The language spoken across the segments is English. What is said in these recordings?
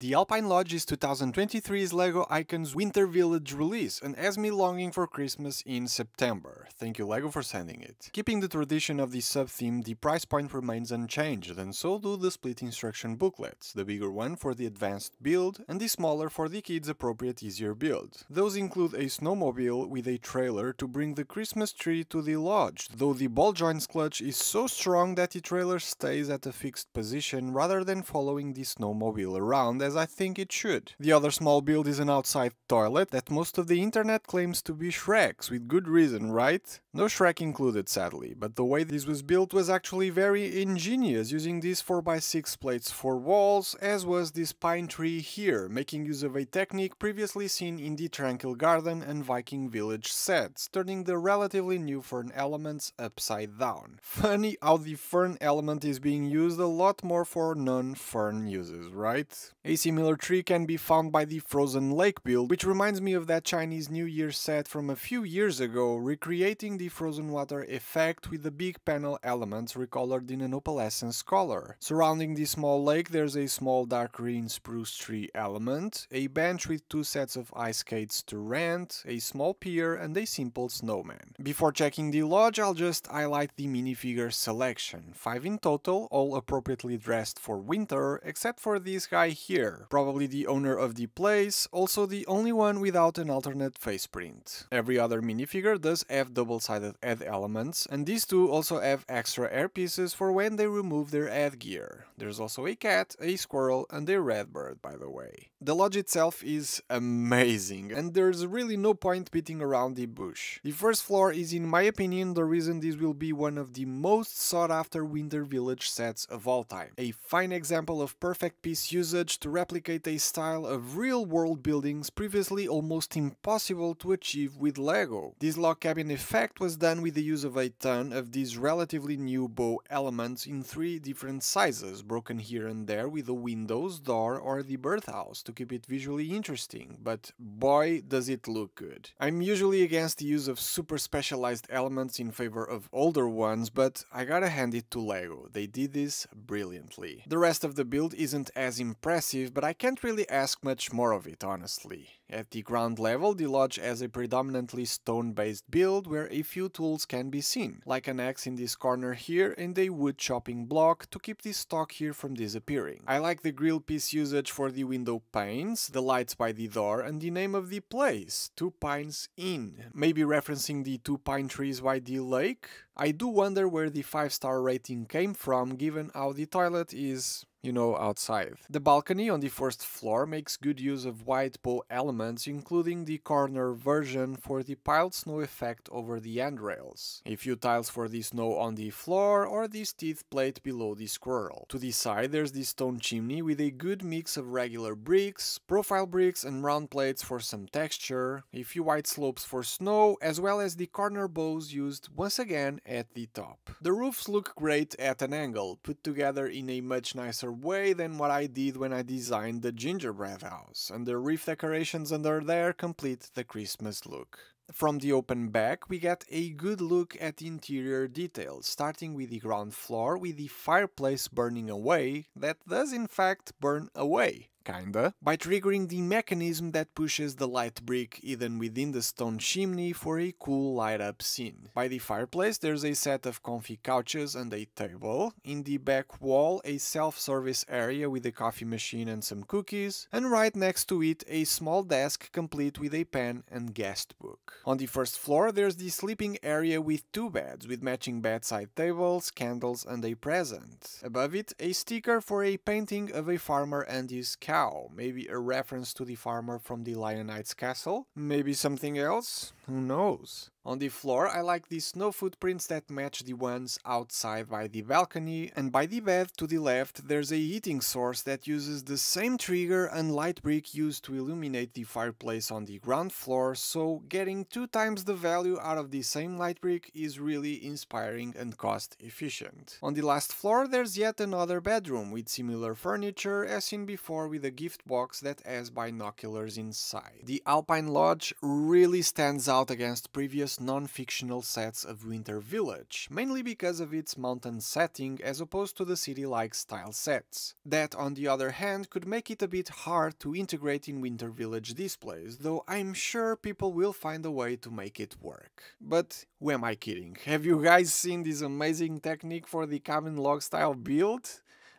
The Alpine Lodge is 2023's LEGO Icons Winter Village release and has me longing for Christmas in September. Thank you LEGO for sending it. Keeping the tradition of the sub-theme, the price point remains unchanged and so do the split instruction booklets, the bigger one for the advanced build and the smaller for the kids appropriate easier build. Those include a snowmobile with a trailer to bring the Christmas tree to the lodge, though the ball joints clutch is so strong that the trailer stays at a fixed position rather than following the snowmobile around as I think it should. The other small build is an outside toilet that most of the internet claims to be Shrek's, with good reason, right? No Shrek included sadly, but the way this was built was actually very ingenious, using these 4x6 plates for walls, as was this pine tree here, making use of a technique previously seen in the Tranquil Garden and Viking Village sets, turning the relatively new fern elements upside down. Funny how the fern element is being used a lot more for non-fern uses, right? A similar tree can be found by the Frozen Lake build, which reminds me of that Chinese New Year set from a few years ago, recreating the frozen water effect with the big panel elements recolored in an opalescence color. Surrounding the small lake there's a small dark green spruce tree element, a bench with two sets of ice skates to rent, a small pier and a simple snowman. Before checking the lodge I'll just highlight the minifigure selection, 5 in total, all appropriately dressed for winter, except for this guy here, probably the owner of the place, also the only one without an alternate face print. Every other minifigure does have double-sided head elements, and these two also have extra hairpieces for when they remove their headgear. There's also a cat, a squirrel, and a red bird, by the way. The lodge itself is amazing, and there's really no point beating around the bush. The first floor is in my opinion the reason this will be one of the most sought after Winter Village sets of all time. A fine example of perfect piece usage to replicate a style of real world buildings previously almost impossible to achieve with LEGO. This log cabin effect was done with the use of a ton of these relatively new bow elements in three different sizes, broken here and there with the windows, door or the birdhouse to keep it visually interesting, but boy does it look good. I'm usually against the use of super specialized elements in favor of older ones, but I gotta hand it to LEGO, they did this brilliantly. The rest of the build isn't as impressive, but I can't really ask much more of it, honestly. At the ground level, the lodge has a predominantly stone-based build where a few tools can be seen, like an axe in this corner here and a wood chopping block to keep the stock here from disappearing. I like the grill piece usage for the window panes, the lights by the door and the name of the place, Two Pines Inn, maybe referencing the two pine trees by the lake? I do wonder where the 5 star rating came from given how the toilet is you know, outside. The balcony on the first floor makes good use of white bow elements, including the corner version for the piled snow effect over the handrails, a few tiles for the snow on the floor, or this teeth plate below the squirrel. To the side there's the stone chimney with a good mix of regular bricks, profile bricks and round plates for some texture, a few white slopes for snow, as well as the corner bows used once again at the top. The roofs look great at an angle, put together in a much nicer way than what I did when I designed the gingerbread house, and the reef decorations under there complete the Christmas look. From the open back, we get a good look at interior details, starting with the ground floor with the fireplace burning away, that does in fact burn away kinda, by triggering the mechanism that pushes the light brick hidden within the stone chimney for a cool light up scene. By the fireplace there's a set of comfy couches and a table, in the back wall a self-service area with a coffee machine and some cookies, and right next to it a small desk complete with a pen and guest book. On the first floor there's the sleeping area with two beds with matching bedside tables, candles and a present. Above it a sticker for a painting of a farmer and his cow cow, maybe a reference to the farmer from the Lion Knight's castle, maybe something else, who knows. On the floor I like the snow footprints that match the ones outside by the balcony and by the bed to the left there's a heating source that uses the same trigger and light brick used to illuminate the fireplace on the ground floor so getting two times the value out of the same light brick is really inspiring and cost efficient. On the last floor there's yet another bedroom with similar furniture as seen before with a gift box that has binoculars inside. The Alpine Lodge really stands out out against previous non-fictional sets of Winter Village, mainly because of its mountain setting as opposed to the city-like style sets. That, on the other hand, could make it a bit hard to integrate in Winter Village displays, though I'm sure people will find a way to make it work. But who am I kidding? Have you guys seen this amazing technique for the cabin log style build?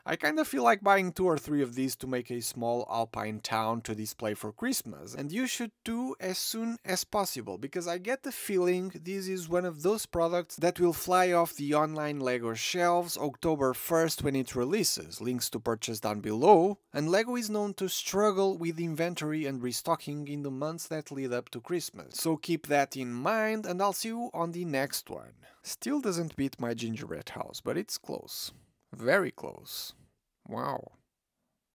I kinda feel like buying two or three of these to make a small alpine town to display for Christmas, and you should too as soon as possible, because I get the feeling this is one of those products that will fly off the online LEGO shelves October 1st when it releases, links to purchase down below, and LEGO is known to struggle with inventory and restocking in the months that lead up to Christmas, so keep that in mind and I'll see you on the next one. Still doesn't beat my gingerbread house, but it's close. Very close. Wow.